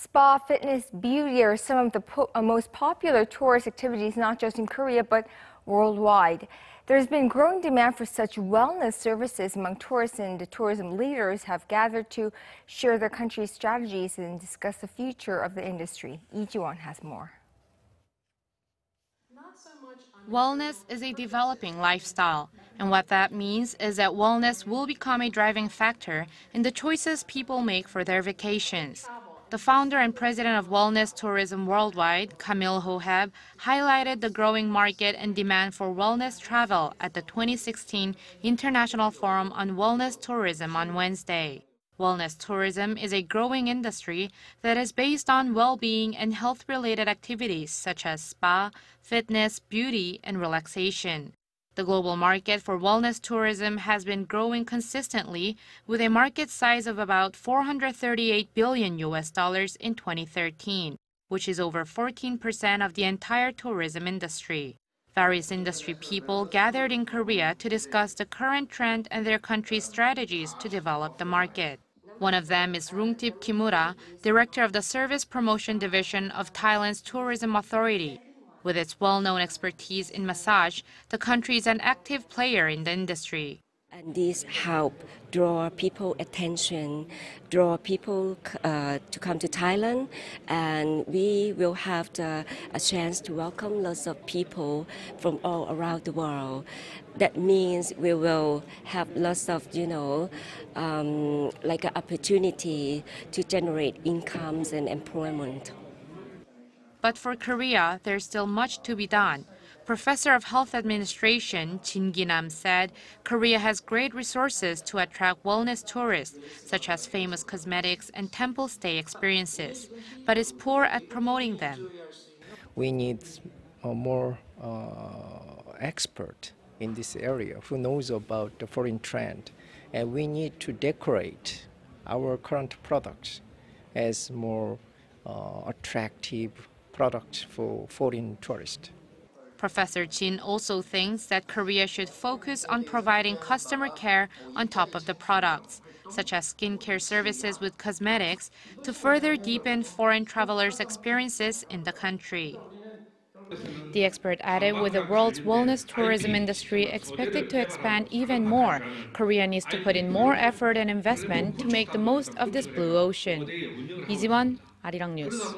Spa, fitness, beauty are some of the po uh, most popular tourist activities not just in Korea but worldwide. There's been growing demand for such wellness services among tourists and the tourism leaders have gathered to share their country's strategies and discuss the future of the industry. Lee Ji-won has more. Wellness is a developing lifestyle, and what that means is that wellness will become a driving factor in the choices people make for their vacations. The founder and president of Wellness Tourism Worldwide, Camille Hoheb, highlighted the growing market and demand for wellness travel at the 2016 International Forum on Wellness Tourism on Wednesday. Wellness tourism is a growing industry that is based on well-being and health-related activities such as spa, fitness, beauty, and relaxation. The global market for wellness tourism has been growing consistently with a market size of about 438 billion US dollars in 2013, which is over 14% of the entire tourism industry. Various industry people gathered in Korea to discuss the current trend and their country's strategies to develop the market. One of them is Roongtip Kimura, director of the Service Promotion Division of Thailand's Tourism Authority. With its well-known expertise in massage, the country is an active player in the industry. And this help draw people attention, draw people uh, to come to Thailand, and we will have the, a chance to welcome lots of people from all around the world. That means we will have lots of, you know, um, like an opportunity to generate incomes and employment. But for Korea, there's still much to be done. Professor of Health Administration Jin Gi-nam said Korea has great resources to attract wellness tourists, such as famous cosmetics and temple stay experiences, but is poor at promoting them. We need a more uh, expert in this area who knows about the foreign trend, and we need to decorate our current products as more uh, attractive products for foreign tourists. Professor Chin also thinks that Korea should focus on providing customer care on top of the products, such as skincare services with cosmetics, to further deepen foreign travelers' experiences in the country. The expert added, with the world's wellness tourism industry expected to expand even more, Korea needs to put in more effort and investment to make the most of this blue ocean. Lee Ji-won, Arirang News.